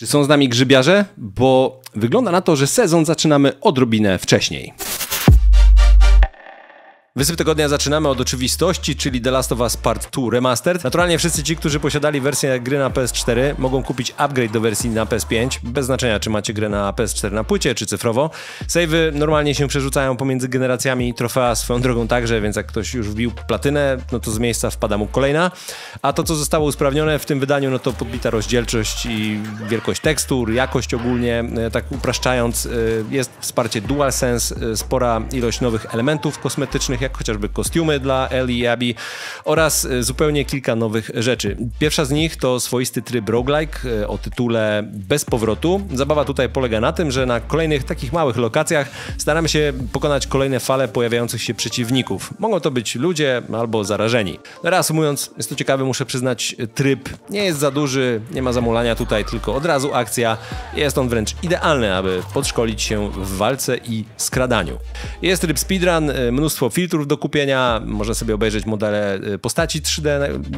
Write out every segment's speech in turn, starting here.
Czy są z nami grzybiarze? Bo wygląda na to, że sezon zaczynamy odrobinę wcześniej. Wysyp tygodnia zaczynamy od oczywistości, czyli The Last of Us Part 2 Remastered. Naturalnie wszyscy ci, którzy posiadali wersję gry na PS4 mogą kupić upgrade do wersji na PS5, bez znaczenia czy macie grę na PS4 na płycie czy cyfrowo. Savey normalnie się przerzucają pomiędzy generacjami, trofea swoją drogą także, więc jak ktoś już wbił platynę, no to z miejsca wpada mu kolejna. A to, co zostało usprawnione w tym wydaniu, no to podbita rozdzielczość i wielkość tekstur, jakość ogólnie, e, tak upraszczając, e, jest wsparcie DualSense, e, spora ilość nowych elementów kosmetycznych, jak chociażby kostiumy dla Ellie i Abby oraz e, zupełnie kilka nowych rzeczy. Pierwsza z nich to swoisty tryb roguelike e, o tytule Bez powrotu. Zabawa tutaj polega na tym, że na kolejnych takich małych lokacjach staramy się pokonać kolejne fale pojawiających się przeciwników. Mogą to być ludzie albo zarażeni. Reasumując, jest to ciekawe, muszę przyznać, tryb nie jest za duży, nie ma zamulania tutaj, tylko od razu akcja. Jest on wręcz idealny, aby podszkolić się w walce i skradaniu. Jest tryb speedrun, e, mnóstwo filtrów, filtrów do kupienia, można sobie obejrzeć modele y, postaci 3D,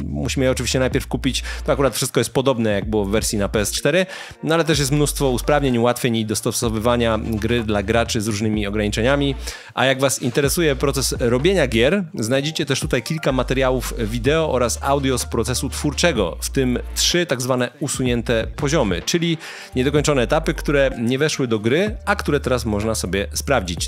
musimy je oczywiście najpierw kupić, to akurat wszystko jest podobne jak było w wersji na PS4, no ale też jest mnóstwo usprawnień, ułatwień i dostosowywania gry dla graczy z różnymi ograniczeniami, a jak Was interesuje proces robienia gier, znajdziecie też tutaj kilka materiałów wideo oraz audio z procesu twórczego, w tym trzy tak zwane usunięte poziomy, czyli niedokończone etapy, które nie weszły do gry, a które teraz można sobie sprawdzić.